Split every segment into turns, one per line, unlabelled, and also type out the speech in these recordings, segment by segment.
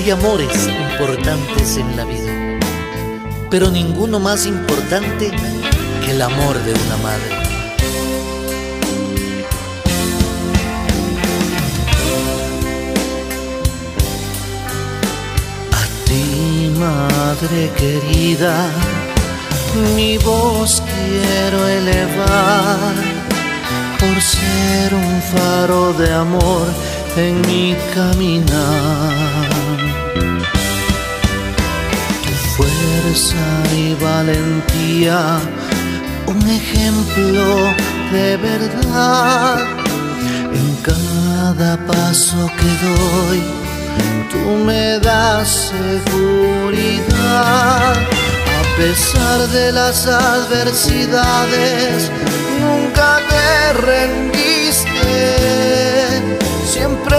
Hay amores importantes en la vida, pero ninguno más importante que el amor de una madre. A ti, madre querida, mi voz quiero elevar por ser un faro de amor en mi caminar. Fuerza y valentía, un ejemplo de verdad. En cada paso que doy, tú me das seguridad. A pesar de las adversidades, nunca te rendiste siempre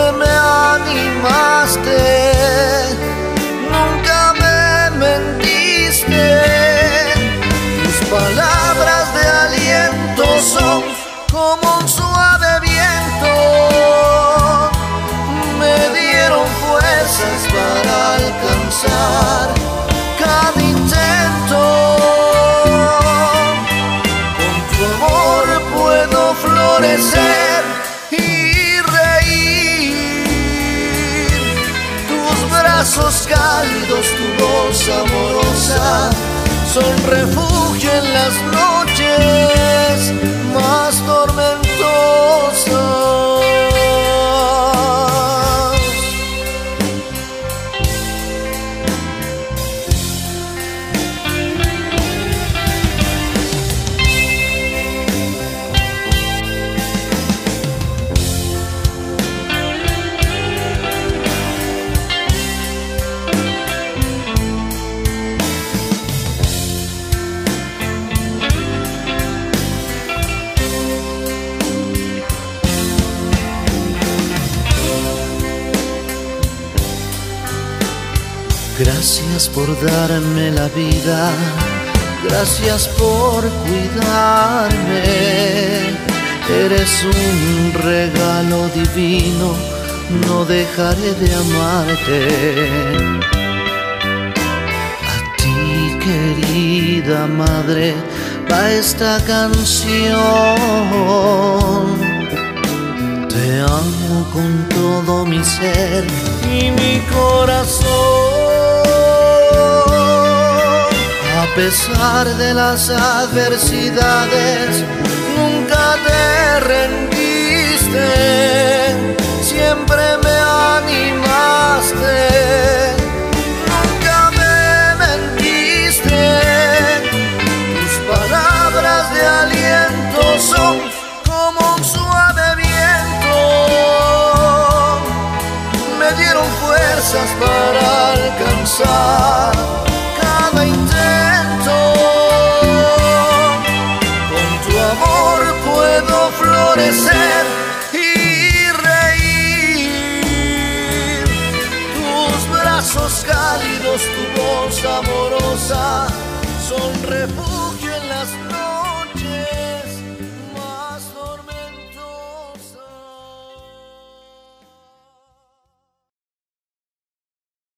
palabras de aliento son como un suave viento, me dieron fuerzas para alcanzar cada intento. Con tu amor puedo florecer. brazos cálidos, tu voz amorosa, son refugio en las Gracias por darme la vida, gracias por cuidarme. Eres un regalo divino, no dejaré de amarte. A ti, querida madre, va esta canción. Te amo con todo mi ser y mi corazón. Pesar de las adversidades, nunca te rendiste, siempre me animaste, nunca me mentiste. Tus palabras de aliento son como un suave viento, me dieron fuerzas para alcanzar y reír. Tus brazos cálidos, tu voz amorosa son refugio en las noches.